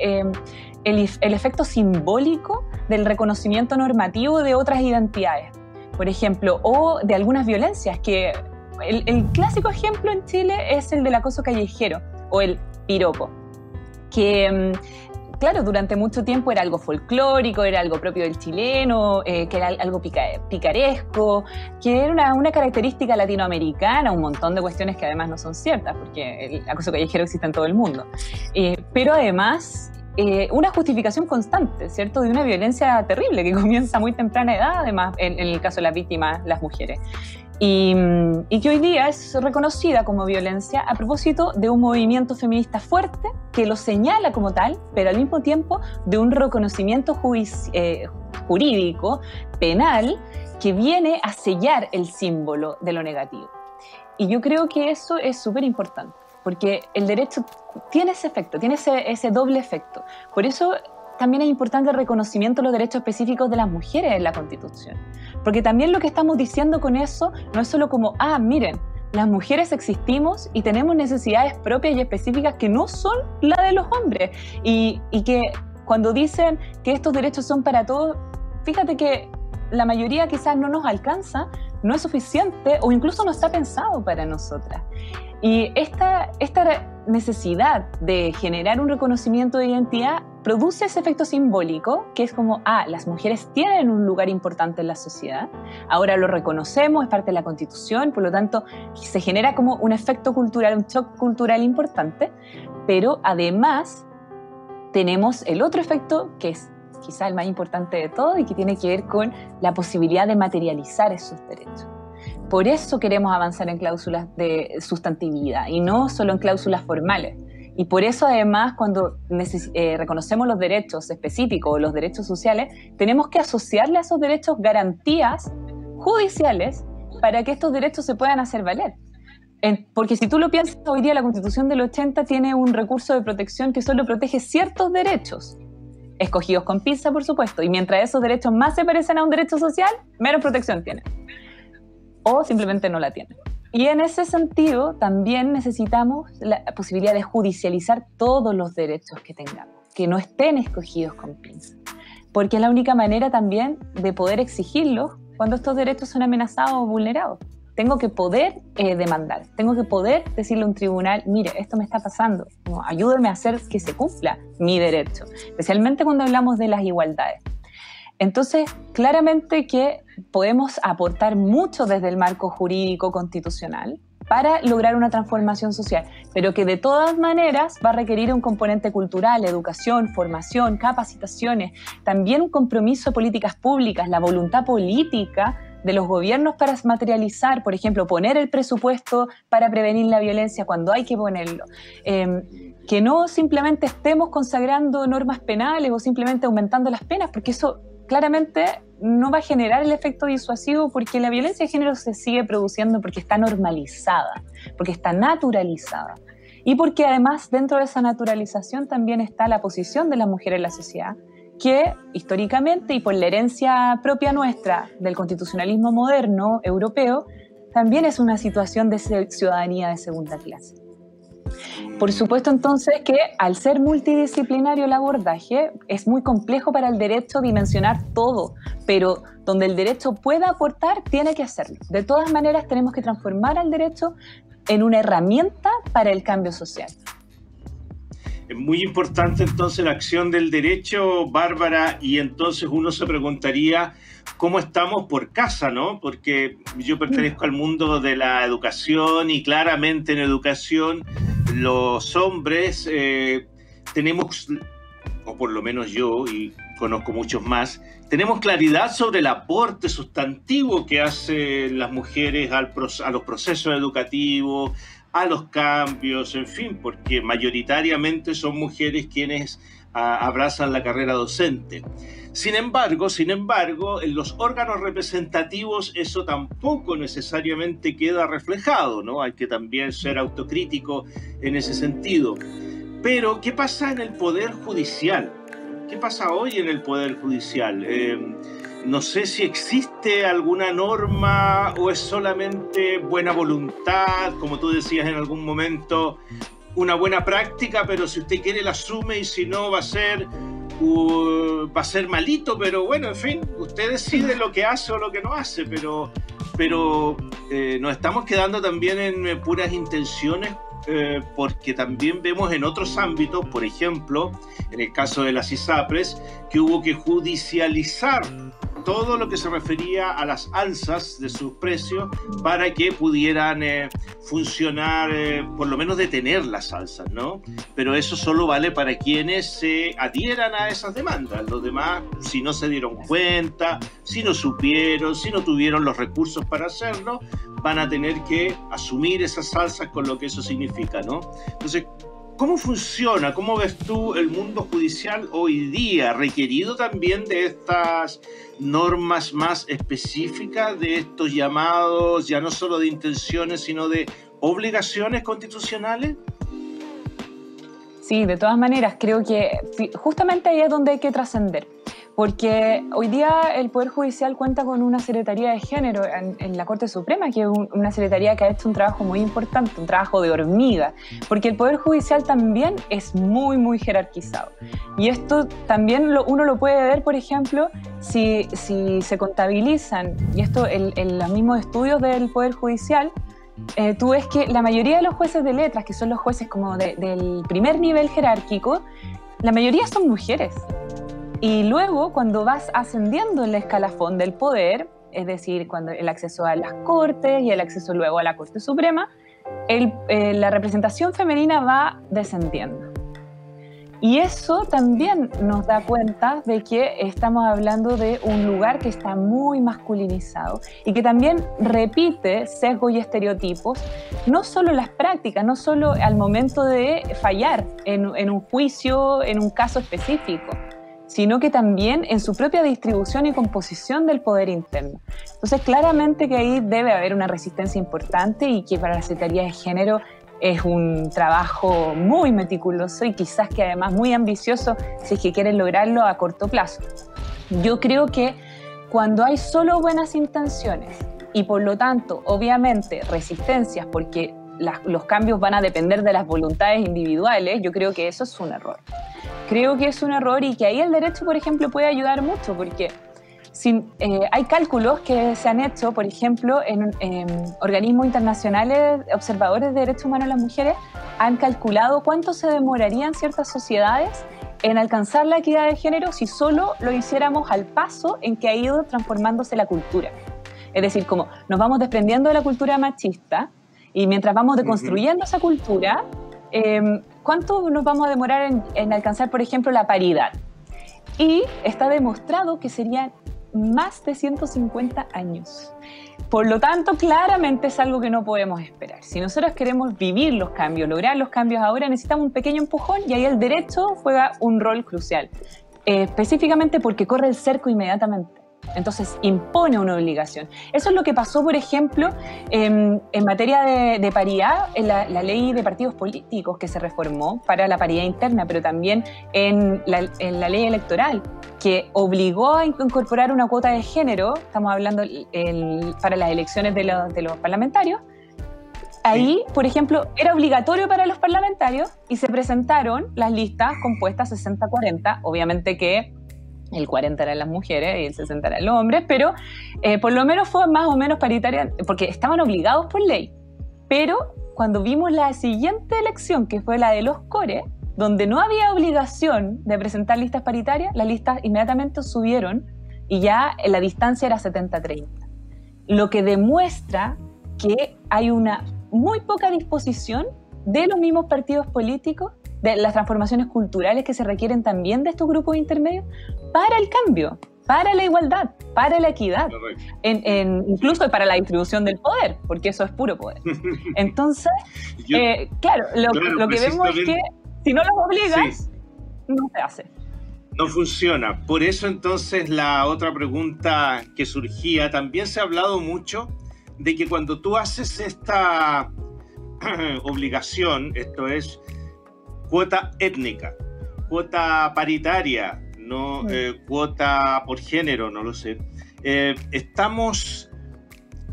eh, efecto simbólico del reconocimiento normativo de otras identidades, por ejemplo, o de algunas violencias, que el, el clásico ejemplo en Chile es el del acoso callejero o el piropo que mm, claro, durante mucho tiempo era algo folclórico, era algo propio del chileno, eh, que era algo picaresco, que era una, característica latinoamericana, un montón de cuestiones que además no son ciertas, porque el acoso callejero existe en todo el mundo. Eh, pero además, eh, una justificación constante, ¿cierto? De una violencia terrible que comienza a muy temprana edad, además, en, en el caso de las víctimas, las mujeres y, que hoy día es reconocida como violencia a propósito de un movimiento feminista fuerte que lo señala como tal, pero al mismo tiempo de un reconocimiento eh, jurídico, penal, que viene a sellar el símbolo de lo negativo. Y yo creo que eso es súper importante, porque el derecho tiene ese efecto, tiene ese, ese doble efecto. Por eso también es importante el reconocimiento de los derechos específicos de las mujeres en la Constitución. Porque también lo que estamos diciendo con eso no es solo como, ah, miren, las mujeres existimos y tenemos necesidades propias y específicas que no son la de los hombres. Y, y que cuando dicen que estos derechos son para todos, fíjate que la mayoría quizás no nos alcanza, no es suficiente o incluso no está pensado para nosotras. Y esta, esta necesidad de generar un reconocimiento de identidad produce ese efecto simbólico, que es como, ah, las mujeres tienen un lugar importante en la sociedad, ahora lo reconocemos, es parte de la constitución, por lo tanto se genera como un efecto cultural, un shock cultural importante, pero además tenemos el otro efecto que es quizá el más importante de todo y que tiene que ver con la posibilidad de materializar esos derechos. Por eso queremos avanzar en cláusulas de sustantividad y no solo en cláusulas formales. Y por eso además cuando eh, reconocemos los derechos específicos o los derechos sociales, tenemos que asociarle a esos derechos garantías judiciales para que estos derechos se puedan hacer valer. porque si tú lo piensas, hoy día la Constitución del 80 tiene un recurso de protección que solo protege ciertos derechos, escogidos con pinza, por supuesto, y mientras esos derechos más se parecen a un derecho social, menos protección tienen. O simplemente no la tienen. Y en ese sentido también necesitamos la posibilidad de judicializar todos los derechos que tengamos, que no estén escogidos con pinzas, porque es la única manera también de poder exigirlos cuando estos derechos son amenazados o vulnerados. Tengo que poder eh, demandar, tengo que poder decirle a un tribunal, mire, esto me está pasando, ayúdeme a hacer que se cumpla mi derecho, especialmente cuando hablamos de las igualdades. Entonces, claramente que podemos aportar mucho desde el marco jurídico constitucional para lograr una transformación social, pero que de todas maneras va a requerir un componente cultural, educación, formación, capacitaciones, también un compromiso de políticas públicas, la voluntad política de los gobiernos para materializar, por ejemplo, poner el presupuesto para prevenir la violencia cuando hay que ponerlo. Em, que no simplemente estemos consagrando normas penales o simplemente aumentando las penas, porque eso claramente no va a generar el efecto disuasivo porque la violencia de género se sigue produciendo porque está normalizada, porque está naturalizada. Y porque además dentro de esa naturalización también está la posición de la mujer en la sociedad, que históricamente y por la herencia propia nuestra del constitucionalismo moderno europeo, también es una situación de ciudadanía de segunda clase. Por supuesto entonces que al ser multidisciplinario el abordaje es muy complejo para el derecho dimensionar todo, pero donde el derecho pueda aportar tiene que hacerlo. De todas maneras tenemos que transformar al derecho en una herramienta para el cambio social. Es muy importante entonces la acción del derecho, Bárbara, y entonces uno se preguntaría cómo estamos por casa, ¿no? Porque yo pertenezco al mundo de la educación y claramente en educación los hombres eh, tenemos, o por lo menos yo, y conozco muchos más, tenemos claridad sobre el aporte sustantivo que hacen las mujeres al, a los procesos educativos, a los cambios, en fin, porque mayoritariamente son mujeres quienes abrazan la carrera docente. Sin embargo, sin embargo, en los órganos representativos eso tampoco necesariamente queda reflejado, ¿no? Hay que también ser autocrítico en ese sentido. Pero, ¿qué pasa en el Poder Judicial? ¿Qué pasa hoy en el Poder Judicial? Eh, no sé si existe alguna norma o es solamente buena voluntad, como tú decías en algún momento, una buena práctica, pero si usted quiere la asume y si no va a ser va a ser malito, pero bueno, en fin, usted decide lo que hace o lo que no hace, pero, pero eh, nos estamos quedando también en eh, puras intenciones eh, porque también vemos en otros ámbitos, por ejemplo, en el caso de las ISAPRES, que hubo que judicializar todo lo que se refería a las alzas de sus precios para que pudieran eh, funcionar, eh, por lo menos detener las alzas, ¿no? Pero eso solo vale para quienes se adhieran a esas demandas. Los demás, si no se dieron cuenta, si no supieron, si no tuvieron los recursos para hacerlo, van a tener que asumir esas alzas con lo que eso significa, ¿no? Entonces, ¿Cómo funciona? ¿Cómo ves tú el mundo judicial hoy día? ¿Requerido también de estas normas más específicas, de estos llamados, ya no solo de intenciones, sino de obligaciones constitucionales? Sí, de todas maneras, creo que justamente ahí es donde hay que trascender porque hoy día el Poder Judicial cuenta con una Secretaría de Género en, la Corte Suprema, que es una Secretaría que ha hecho un trabajo muy importante, un trabajo de hormiga, porque el Poder Judicial también es muy, muy jerarquizado. Y esto también uno lo puede ver, por ejemplo, si, si se contabilizan, y esto en, los mismos estudios del Poder Judicial, eh, tú ves que la mayoría de los jueces de letras, que son los jueces como del primer nivel jerárquico, la mayoría son mujeres. Y luego, cuando vas ascendiendo en el escalafón del poder, es decir, cuando el acceso a las cortes y el acceso luego a la Corte Suprema, eh, la representación femenina va descendiendo. Y eso también nos da cuenta de que estamos hablando de un lugar que está muy masculinizado y que también repite sesgos y estereotipos, no solo las prácticas, no solo al momento de fallar en un juicio, en un caso específico, sino que también en su propia distribución y composición del poder interno. Entonces, claramente que ahí debe haber una resistencia importante y que para la Secretaría de Género es un trabajo muy meticuloso y quizás que además muy ambicioso si es que quieren lograrlo a corto plazo. Yo creo que cuando hay solo buenas intenciones y por lo tanto, obviamente, resistencias, porque los cambios van a depender de las voluntades individuales, yo creo que eso es un error creo que es un error y que ahí el derecho, por ejemplo, puede ayudar mucho, porque eh, hay cálculos que se han hecho, por ejemplo, en, organismos internacionales, observadores de derechos humanos de las mujeres, han calculado cuánto se demorarían ciertas sociedades en alcanzar la equidad de género si solo lo hiciéramos al paso en que ha ido transformándose la cultura. Es decir, como nos vamos desprendiendo de la cultura machista y mientras vamos deconstruyendo esa cultura, Em, ¿cuánto nos vamos a demorar en, alcanzar, por ejemplo, la paridad? Y está demostrado que serían más de 150 años. Por lo tanto, claramente es algo que no podemos esperar. Si nosotros queremos vivir los cambios, lograr los cambios ahora, necesitamos un pequeño empujón y ahí el derecho juega un rol crucial. Eh, específicamente porque corre el cerco inmediatamente. Entonces impone una obligación. Eso es lo que pasó, por ejemplo, en, materia de, paridad, en la, ley de partidos políticos que se reformó para la paridad interna, pero también en la, ley electoral, que obligó a incorporar una cuota de género, estamos hablando para las elecciones de los parlamentarios, ahí, por ejemplo, era obligatorio para los parlamentarios y se presentaron las listas compuestas 60-40, obviamente que el 40 eran las mujeres y el 60 eran los hombres, pero eh, por lo menos fue más o menos paritaria, porque estaban obligados por ley. Pero cuando vimos la siguiente elección, que fue la de los core, donde no había obligación de presentar listas paritarias, las listas inmediatamente subieron y ya la distancia era 70-30. Lo que demuestra que hay una muy poca disposición de los mismos partidos políticos, de las transformaciones culturales que se requieren también de estos grupos intermedios para el cambio, para la igualdad, para la equidad, incluso para la distribución del poder, porque eso es puro poder. Entonces, eh, claro, lo, que vemos es que si no los obligas, no se hace. No funciona. Por eso entonces la otra pregunta que surgía, también se ha hablado mucho de que cuando tú haces esta obligación, esto es cuota étnica, cuota paritaria, no eh, cuota por género, no lo sé, eh, estamos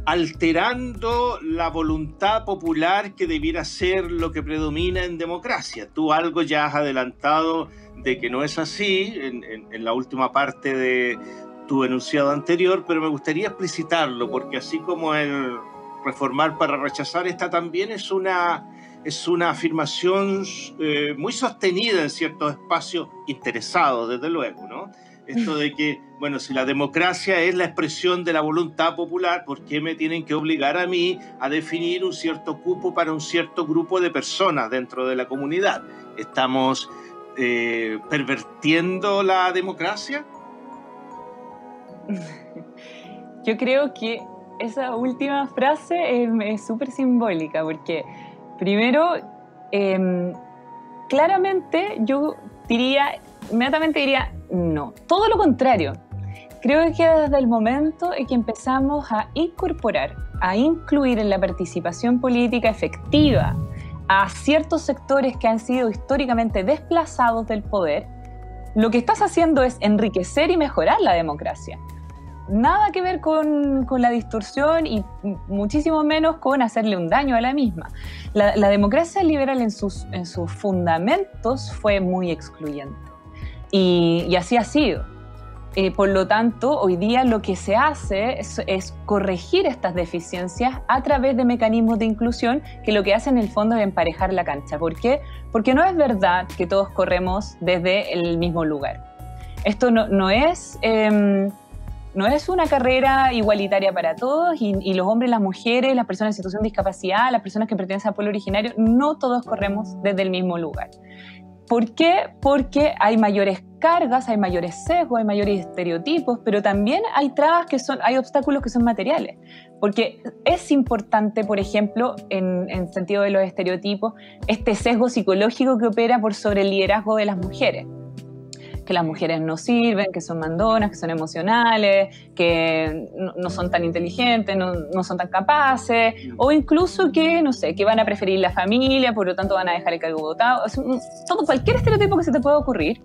alterando la voluntad popular que debiera ser lo que predomina en democracia. Tú algo ya has adelantado de que no es así en la última parte de, tu enunciado anterior, pero me gustaría explicitarlo, porque así como el reformar para rechazar, esta también es una, es una afirmación eh, muy sostenida en ciertos espacios interesados, desde luego, ¿no? Esto de que, bueno, si la democracia es la expresión de la voluntad popular, ¿por qué me tienen que obligar a mí a definir un cierto cupo para un cierto grupo de personas dentro de la comunidad? ¿Estamos eh, pervertiendo la democracia? Yo creo que esa última frase es súper simbólica porque primero, em, claramente yo diría, inmediatamente diría, no, todo lo contrario. Creo que desde el momento en que empezamos a incorporar, a incluir en la participación política efectiva a ciertos sectores que han sido históricamente desplazados del poder, lo que estás haciendo es enriquecer y mejorar la democracia nada que ver con, la distorsión y muchísimo menos con hacerle un daño a la misma. La, democracia liberal en sus, en sus fundamentos fue muy excluyente y, así ha sido. Eh, por lo tanto, hoy día lo que se hace es, corregir estas deficiencias a través de mecanismos de inclusión que lo que hacen en el fondo es emparejar la cancha. ¿Por qué? Porque no es verdad que todos corremos desde el mismo lugar. Esto no, no es... Em, no es una carrera igualitaria para todos y, los hombres, las mujeres, las personas en situación de discapacidad, las personas que pertenecen al pueblo originario, no todos corremos desde el mismo lugar. ¿Por qué? Porque hay mayores cargas, hay mayores sesgos, hay mayores estereotipos, pero también hay trabas que son, hay obstáculos que son materiales. Porque es importante, por ejemplo, en, en sentido de los estereotipos, este sesgo psicológico que opera por sobre el liderazgo de las mujeres que las mujeres no sirven, que son mandonas, que son emocionales, que no, son tan inteligentes, no, no, son tan capaces, o incluso que, no sé, que van a preferir la familia, por lo tanto van a dejar el cargo votado. todo, cualquier estereotipo que se te pueda ocurrir,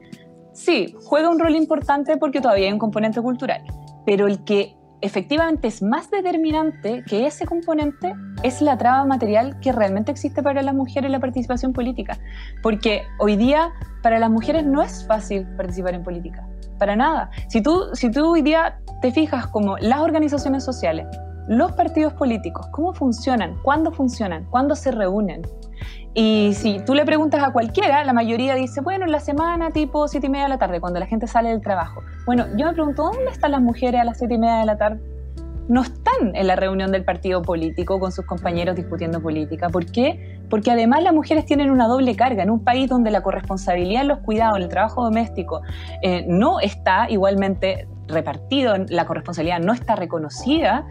sí, juega un rol importante porque todavía hay un componente cultural, pero el que efectivamente es más determinante que ese componente es la traba material que realmente existe para las mujeres en la participación política. Porque hoy día para las mujeres no es fácil participar en política, para nada. Si tú, si tú hoy día te fijas como las organizaciones sociales, los partidos políticos, cómo funcionan, cuándo funcionan, cuándo se reúnen, y si tú le preguntas a cualquiera, la mayoría dice, bueno, en la semana tipo siete y media de la tarde, cuando la gente sale del trabajo. Bueno, yo me pregunto, ¿dónde están las mujeres a las siete y media de la tarde? No están en la reunión del partido político con sus compañeros discutiendo política. ¿Por qué? Porque además las mujeres tienen una doble carga. En un país donde la corresponsabilidad en los cuidados, en el trabajo doméstico, eh, no está igualmente repartido, la corresponsabilidad no está reconocida,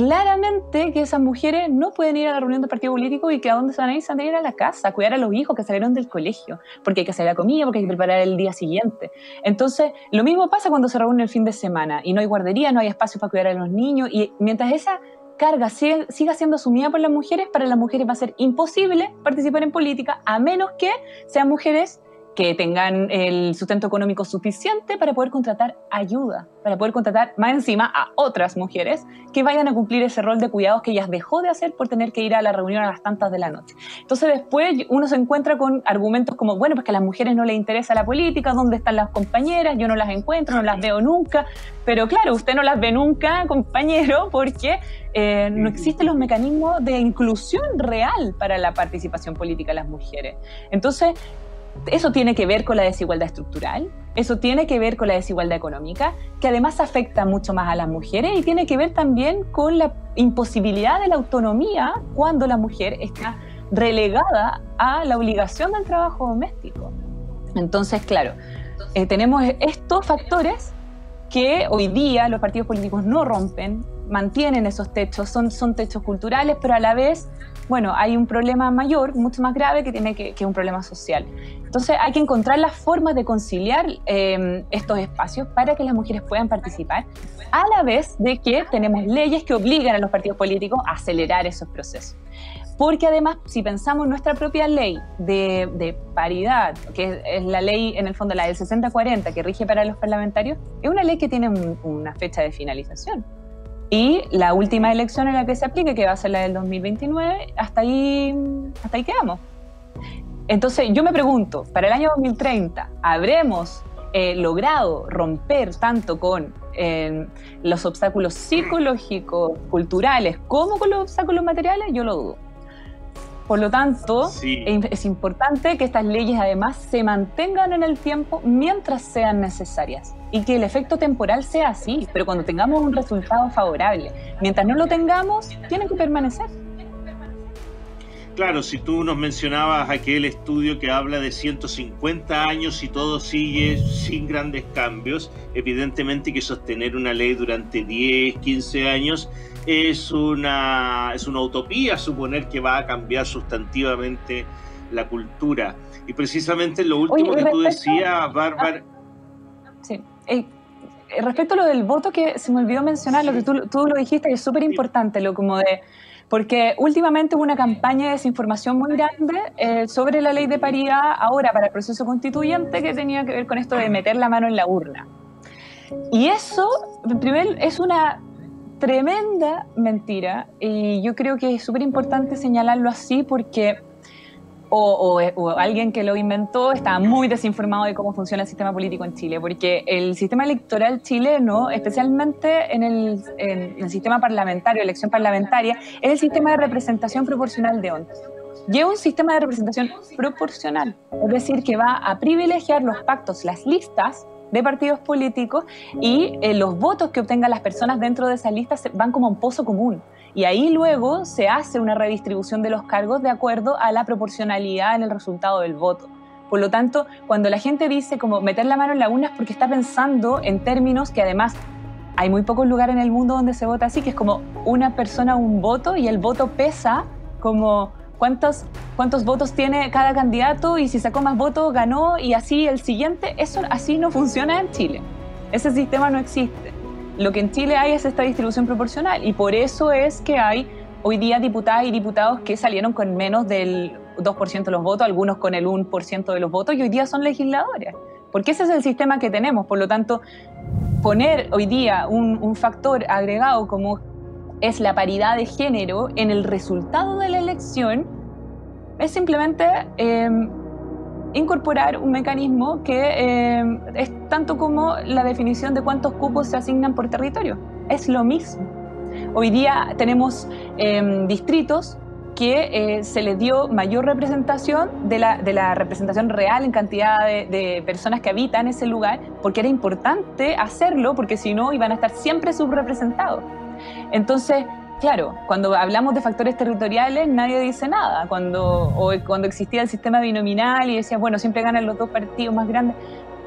claramente que esas mujeres no pueden ir a la reunión del partido político y que a dónde se van a ir, se van a ir a la casa, a cuidar a los hijos que salieron del colegio, porque hay que hacer la comida, porque hay que preparar el día siguiente. Entonces, lo mismo pasa cuando se reúne el fin de semana y no hay guardería, no hay espacio para cuidar a los niños y mientras esa carga siga siendo asumida por las mujeres, para las mujeres va a ser imposible participar en política a menos que sean mujeres que tengan el sustento económico suficiente para poder contratar ayuda, para poder contratar más encima a otras mujeres que vayan a cumplir ese rol de cuidados que ellas dejó de hacer por tener que ir a la reunión a las tantas de la noche. Entonces después uno se encuentra con argumentos como, bueno, pues que a las mujeres no les interesa la política, ¿dónde están las compañeras? Yo no las encuentro, no las veo nunca, pero claro, usted no las ve nunca, compañero, porque eh, no existen los mecanismos de inclusión real para la participación política de las mujeres. Entonces, eso tiene que ver con la desigualdad estructural, eso tiene que ver con la desigualdad económica, que además afecta mucho más a las mujeres y tiene que ver también con la imposibilidad de la autonomía cuando la mujer está relegada a la obligación del trabajo doméstico. Entonces, claro, eh, tenemos estos factores que hoy día los partidos políticos no rompen, mantienen esos techos, son, son techos culturales, pero a la vez, bueno, hay un problema mayor, mucho más grave, que tiene que, que un problema social. Entonces hay que encontrar las formas de conciliar em, estos espacios para que las mujeres puedan participar, a la vez de que tenemos leyes que obligan a los partidos políticos a acelerar esos procesos. Porque además, si pensamos en nuestra propia ley de, paridad, que es la ley, en el fondo, la del 60-40, que rige para los parlamentarios, es una ley que tiene una fecha de finalización. Y la última elección en la que se aplique, que va a ser la del 2029, hasta ahí, hasta ahí quedamos. Entonces yo me pregunto, para el año 2030, ¿habremos eh, logrado romper tanto con eh, los obstáculos psicológicos, culturales, como con los obstáculos materiales? Yo lo dudo. Por lo tanto, es importante que estas leyes además se mantengan en el tiempo mientras sean necesarias y que el efecto temporal sea así, pero cuando tengamos un resultado favorable. Mientras no lo tengamos, tienen que permanecer. Claro, si tú nos mencionabas aquel estudio que habla de 150 años y todo sigue sin grandes cambios, evidentemente que sostener una ley durante 10, 15 años es una, es una utopía suponer que va a cambiar sustantivamente la cultura. Y precisamente lo último que tú decías, Bárbara... Sí. Eh, respecto a lo del voto que se me olvidó mencionar, lo que tú, tú lo dijiste, es súper importante, lo como de porque últimamente hubo una campaña de desinformación muy grande eh, sobre la ley de paridad ahora para el proceso constituyente que tenía que ver con esto de meter la mano en la urna. Y eso, primero, es una tremenda mentira y yo creo que es súper importante señalarlo así porque o, alguien que lo inventó estaba muy desinformado de cómo funciona el sistema político en Chile, porque el sistema electoral chileno, especialmente en el, sistema parlamentario, elección parlamentaria, es el sistema de representación proporcional de ONU. Lleva un sistema de representación proporcional, es decir, que va a privilegiar los pactos, las listas de partidos políticos y eh, los votos que obtengan las personas dentro de esas listas van como un pozo común. Y ahí luego se hace una redistribución de los cargos de acuerdo a la proporcionalidad en el resultado del voto. Por lo tanto, cuando la gente dice como meter la mano en la urna es porque está pensando en términos que además hay muy pocos lugares en el mundo donde se vota así, que es como una persona, un voto, y el voto pesa como cuántos, cuántos votos tiene cada candidato y si sacó más votos ganó y así el siguiente. Eso así no funciona en Chile. Ese sistema no existe. Lo que en Chile hay es esta distribución proporcional y por eso es que hay hoy día diputadas y diputados que salieron con menos del 2% de los votos, algunos con el 1% de los votos y hoy día son legisladores. Porque ese es el sistema que tenemos. Por lo tanto, poner hoy día un, factor agregado como es la paridad de género en el resultado de la elección es simplemente em, incorporar un mecanismo que eh, es tanto como la definición de cuántos cupos se asignan por territorio. Es lo mismo. Hoy día tenemos em, distritos que eh, se les dio mayor representación de la, de la representación real en cantidad de, de, personas que habitan ese lugar, porque era importante hacerlo, porque si no iban a estar siempre subrepresentados. Entonces, claro, cuando hablamos de factores territoriales nadie dice nada. Cuando, o cuando existía el sistema binominal y decía, bueno, siempre ganan los dos partidos más grandes.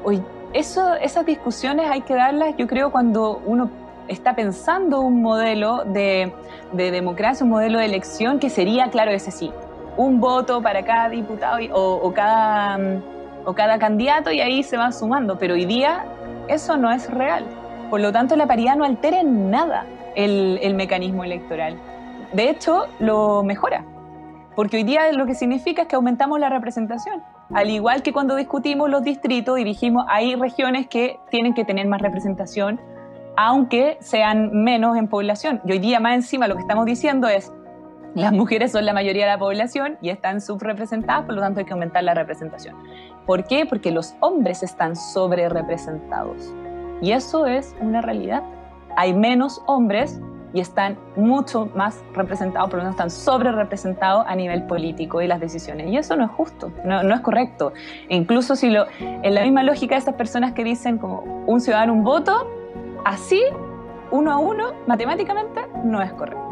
Hoy, eso, esas discusiones hay que darlas, yo creo, cuando uno está pensando un modelo de, democracia, un modelo de elección que sería, claro, ese sí, un voto para cada diputado o, cada, o cada candidato y ahí se van sumando. Pero hoy día eso no es real. Por lo tanto, la paridad no altera en nada el, mecanismo electoral. De hecho, lo mejora, porque hoy día lo que significa es que aumentamos la representación. Al igual que cuando discutimos los distritos y dijimos hay regiones que tienen que tener más representación, aunque sean menos en población. Y hoy día más encima lo que estamos diciendo es las mujeres son la mayoría de la población y están subrepresentadas, por lo tanto hay que aumentar la representación. ¿Por qué? Porque los hombres están sobre representados. Y eso es una realidad. Hay menos hombres y están mucho más representados, por lo tanto están sobre representados a nivel político y las decisiones. Y eso no es justo, no, no es correcto. E incluso si lo, en la misma lógica de estas personas que dicen como un ciudadano, un voto, así, uno a uno, matemáticamente, no es correcto.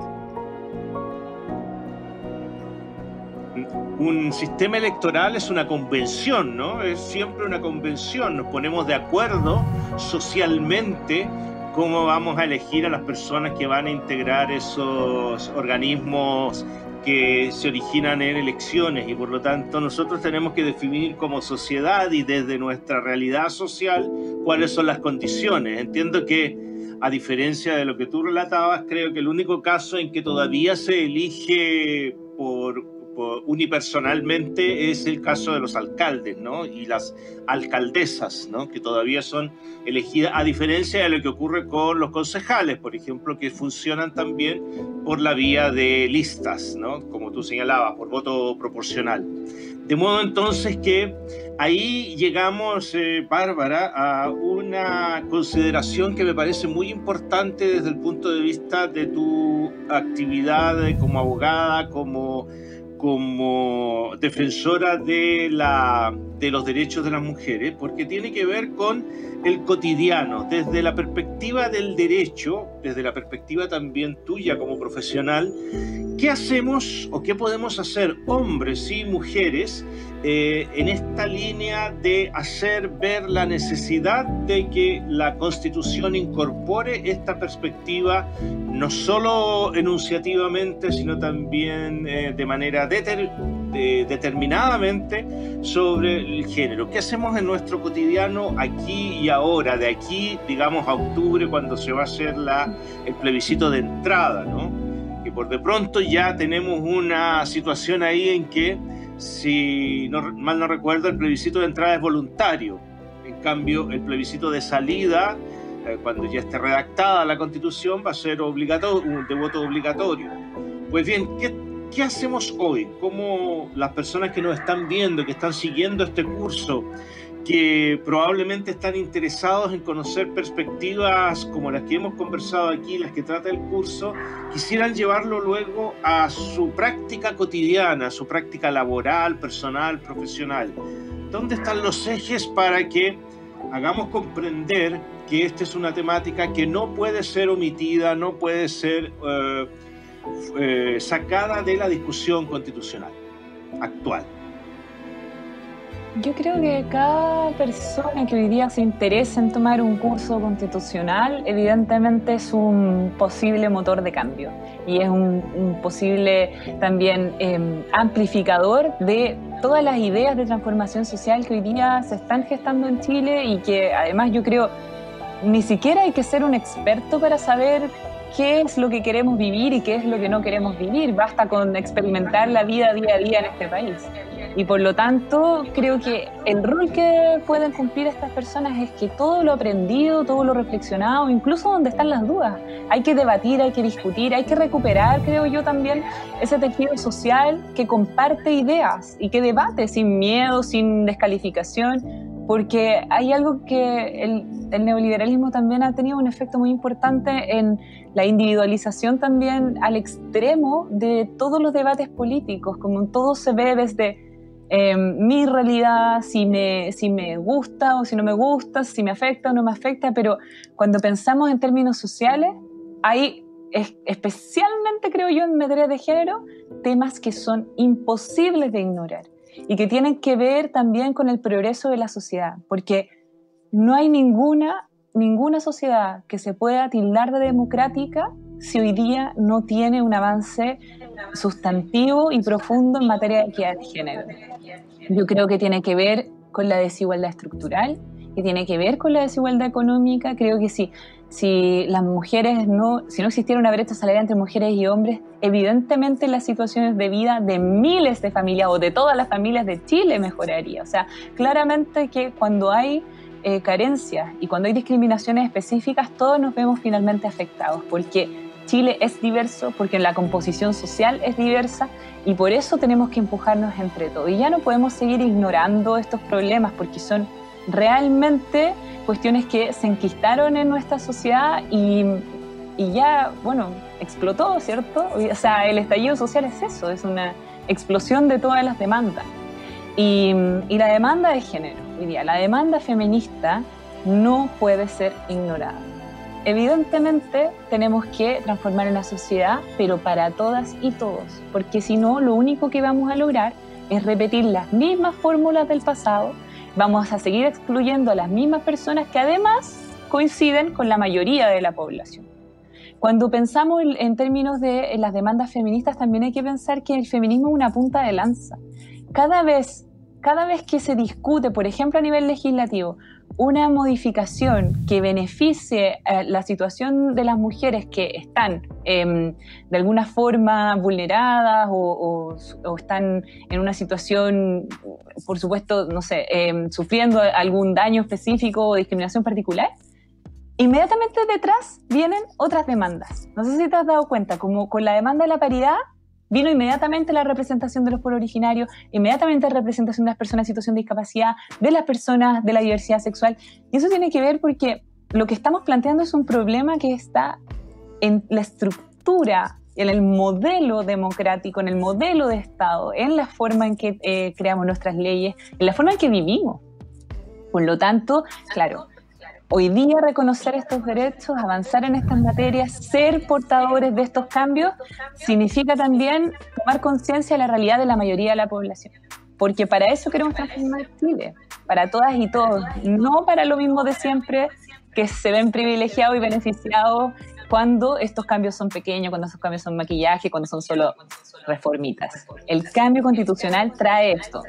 un sistema electoral es una convención, ¿no? Es siempre una convención. Nos ponemos de acuerdo socialmente cómo vamos a elegir a las personas que van a integrar esos organismos que se originan en elecciones y por lo tanto nosotros tenemos que definir como sociedad y desde nuestra realidad social cuáles son las condiciones. Entiendo que a diferencia de lo que tú relatabas, creo que el único caso en que todavía se elige por unipersonalmente es el caso de los alcaldes ¿no? y las alcaldesas, ¿no? que todavía son elegidas, a diferencia de lo que ocurre con los concejales, por ejemplo, que funcionan también por la vía de listas, ¿no? como tú señalabas, por voto proporcional. De modo entonces que ahí llegamos, eh, Bárbara, a una consideración que me parece muy importante desde el punto de vista de tu actividad como abogada, como como defensora de, la, de los derechos de las mujeres, porque tiene que ver con el cotidiano, desde la perspectiva del derecho, desde la perspectiva también tuya como profesional, ¿qué hacemos o qué podemos hacer hombres y mujeres eh, en esta línea de hacer ver la necesidad de que la Constitución incorpore esta perspectiva no solo enunciativamente, sino también eh, de manera determinadamente sobre el género. ¿Qué hacemos en nuestro cotidiano aquí y ahora, de aquí, digamos, a octubre, cuando se va a hacer la, el plebiscito de entrada, ¿no? Que por de pronto ya tenemos una situación ahí en que, si no, mal no recuerdo, el plebiscito de entrada es voluntario. En cambio, el plebiscito de salida eh, cuando ya esté redactada la constitución, va a ser obligatorio, de voto obligatorio. Pues bien, ¿qué, ¿qué hacemos hoy? ¿Cómo las personas que nos están viendo, que están siguiendo este curso, que probablemente están interesados en conocer perspectivas como las que hemos conversado aquí, las que trata el curso, quisieran llevarlo luego a su práctica cotidiana, a su práctica laboral, personal, profesional. ¿Dónde están los ejes para que hagamos comprender que esta es una temática que no puede ser omitida, no puede ser eh, eh, sacada de la discusión constitucional actual. Yo creo que cada persona que hoy día se interesa en tomar un curso constitucional, evidentemente es un posible motor de cambio y es un, posible también em, amplificador de todas las ideas de transformación social que hoy día se están gestando en Chile y que además yo creo ni siquiera hay que ser un experto para saber qué es lo que queremos vivir y qué es lo que no queremos vivir. Basta con experimentar la vida día a día en este país. Y por lo tanto, creo que el rol que pueden cumplir estas personas es que todo lo aprendido, todo lo reflexionado, incluso donde están las dudas, hay que debatir, hay que discutir, hay que recuperar, creo yo también, ese tejido social que comparte ideas y que debate sin miedo, sin descalificación porque hay algo que el, neoliberalismo también ha tenido un efecto muy importante en la individualización también al extremo de todos los debates políticos, como todo se ve desde eh, mi realidad, si me, si me gusta o si no me gusta, si me afecta o no me afecta, pero cuando pensamos en términos sociales, hay especialmente creo yo en materia de género, temas que son imposibles de ignorar y que tienen que ver también con el progreso de la sociedad, porque no hay ninguna, ninguna sociedad que se pueda tildar de democrática si hoy día no tiene un avance sustantivo y profundo en materia de equidad de género. Yo creo que tiene que ver con la desigualdad estructural que tiene que ver con la desigualdad económica. Creo que sí. Si las mujeres no, si no existiera una brecha salarial entre mujeres y hombres, evidentemente las situaciones de vida de miles de familias o de todas las familias de Chile mejoraría. O sea, claramente que cuando hay eh, carencias y cuando hay discriminaciones específicas, todos nos vemos finalmente afectados, porque Chile es diverso, porque la composición social es diversa y por eso tenemos que empujarnos entre todos. Y ya no podemos seguir ignorando estos problemas porque son realmente cuestiones que se enquistaron en nuestra sociedad y, y ya, bueno, explotó, ¿cierto? O sea, el estallido social es eso, es una explosión de todas las demandas. Y, y la demanda de género, diría, la demanda feminista no puede ser ignorada. Evidentemente tenemos que transformar una sociedad, pero para todas y todos, porque si no, lo único que vamos a lograr es repetir las mismas fórmulas del pasado, vamos a seguir excluyendo a las mismas personas que además coinciden con la mayoría de la población. Cuando pensamos en términos de las demandas feministas, también hay que pensar que el feminismo es una punta de lanza. Cada vez, cada vez que se discute, por ejemplo a nivel legislativo, una modificación que beneficie eh, la situación de las mujeres que están em, de alguna forma vulneradas o, están en una situación, por supuesto, no sé, em, sufriendo algún daño específico o discriminación particular, inmediatamente detrás vienen otras demandas. No sé si te has dado cuenta, como con la demanda de la paridad, vino inmediatamente la representación de los pueblos originarios, inmediatamente la representación de las personas en situación de discapacidad, de las personas de la diversidad sexual. Y eso tiene que ver porque lo que estamos planteando es un problema que está en la estructura, en el modelo democrático, en el modelo de Estado, en la forma en que eh, creamos nuestras leyes, en la forma en que vivimos. Por lo tanto, claro, hoy día reconocer estos derechos, avanzar en estas materias, ser portadores de estos cambios, significa también tomar conciencia de la realidad de la mayoría de la población. Porque para eso queremos transformar Chile, para todas y todos, no para lo mismo de siempre que se ven privilegiados y beneficiados cuando estos cambios son pequeños, cuando estos cambios son maquillaje, cuando son solo reformitas. El cambio constitucional trae esto,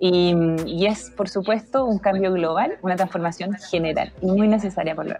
y, es, por supuesto, un cambio global, una transformación general y muy necesaria por lo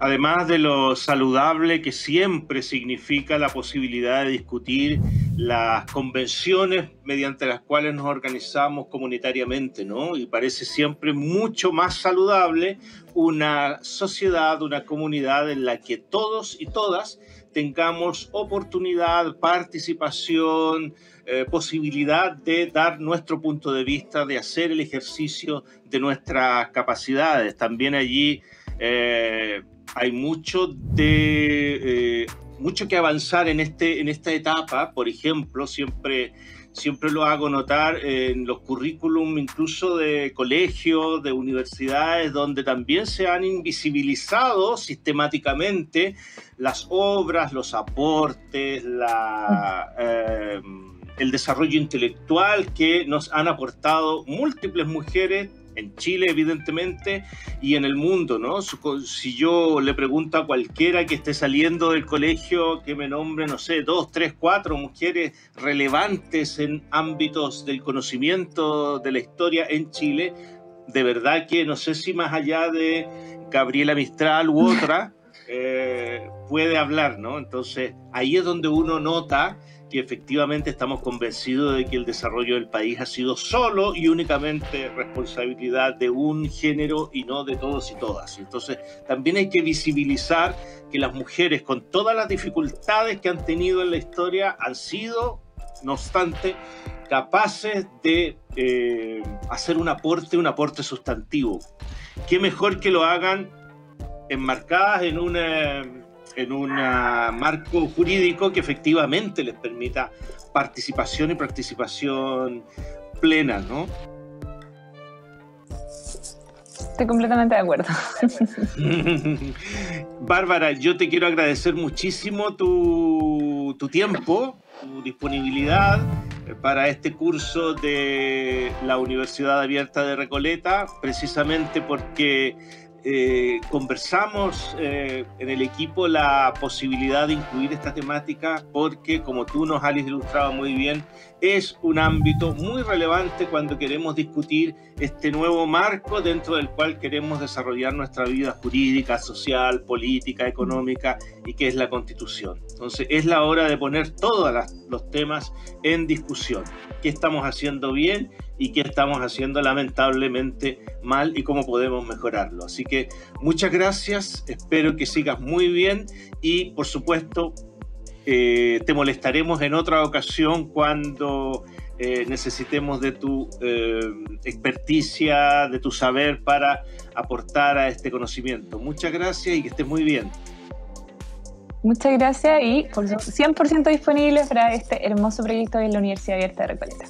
Además de lo saludable que siempre significa la posibilidad de discutir las convenciones mediante las cuales nos organizamos comunitariamente, ¿no? Y parece siempre mucho más saludable una sociedad, una comunidad en la que todos y todas tengamos oportunidad, participación, eh, posibilidad de dar nuestro punto de vista, de hacer el ejercicio de nuestras capacidades. También allí eh, hay mucho de... Eh, mucho que avanzar en, este, en esta etapa, por ejemplo, siempre, siempre lo hago notar en los currículum incluso de colegios, de universidades, donde también se han invisibilizado sistemáticamente las obras, los aportes, la, el desarrollo intelectual que nos han aportado múltiples mujeres en Chile, evidentemente, y en el mundo, ¿no? Si yo le pregunto a cualquiera que esté saliendo del colegio que me nombre, no sé, dos, tres, cuatro mujeres relevantes en ámbitos del conocimiento de la historia en Chile, de verdad que no sé si más allá de Gabriela Mistral u otra, eh, puede hablar, ¿no? Entonces, ahí es donde uno nota que efectivamente estamos convencidos de que el desarrollo del país ha sido solo y únicamente responsabilidad de un género y no de todos y todas. Entonces, también hay que visibilizar que las mujeres, con todas las dificultades que han tenido en la historia, han sido, no obstante, capaces de eh, hacer un aporte, un aporte sustantivo. Qué mejor que lo hagan enmarcadas en una en un marco jurídico que efectivamente les permita participación y participación plena, ¿no? Estoy completamente de acuerdo. Bárbara, yo te quiero agradecer muchísimo tu, tu tiempo, tu disponibilidad para este curso de la Universidad Abierta de Recoleta, precisamente porque eh, conversamos eh, en el equipo la posibilidad de incluir esta temática porque, como tú nos has ilustrado muy bien, es un ámbito muy relevante cuando queremos discutir este nuevo marco dentro del cual queremos desarrollar nuestra vida jurídica, social, política, económica y que es la constitución. Entonces es la hora de poner todos los temas en discusión. ¿Qué estamos haciendo bien y qué estamos haciendo lamentablemente mal y cómo podemos mejorarlo? Así que muchas gracias, espero que sigas muy bien y por supuesto eh, te molestaremos en otra ocasión cuando eh, necesitemos de tu eh, experticia, de tu saber para aportar a este conocimiento. Muchas gracias y que estés muy bien. Muchas gracias y por 100% disponible para este hermoso proyecto en la Universidad Abierta de Recoleta.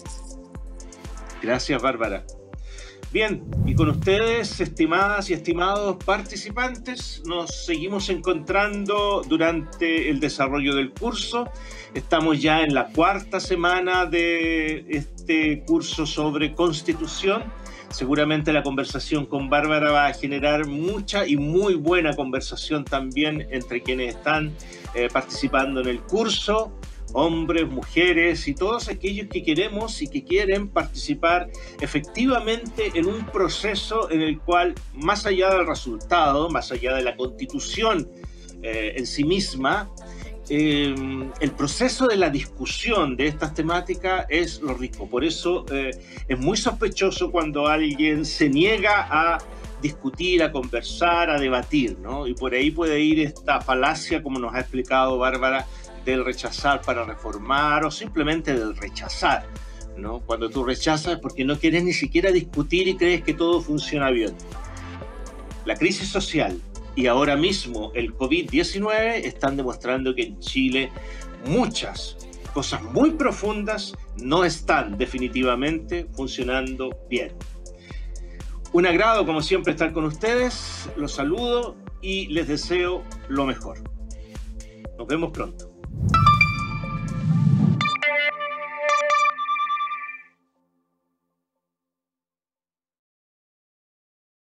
Gracias, Bárbara. Bien, y con ustedes, estimadas y estimados participantes, nos seguimos encontrando durante el desarrollo del curso. Estamos ya en la cuarta semana de este curso sobre constitución. Seguramente la conversación con Bárbara va a generar mucha y muy buena conversación también entre quienes están eh, participando en el curso hombres, mujeres y todos aquellos que queremos y que quieren participar efectivamente en un proceso en el cual, más allá del resultado, más allá de la constitución eh, en sí misma, eh, el proceso de la discusión de estas temáticas es lo rico. Por eso eh, es muy sospechoso cuando alguien se niega a discutir, a conversar, a debatir, ¿no? Y por ahí puede ir esta falacia, como nos ha explicado Bárbara, del rechazar para reformar o simplemente del rechazar. ¿no? Cuando tú rechazas es porque no quieres ni siquiera discutir y crees que todo funciona bien. La crisis social y ahora mismo el COVID-19 están demostrando que en Chile muchas cosas muy profundas no están definitivamente funcionando bien. Un agrado, como siempre, estar con ustedes. Los saludo y les deseo lo mejor. Nos vemos pronto. Thank you.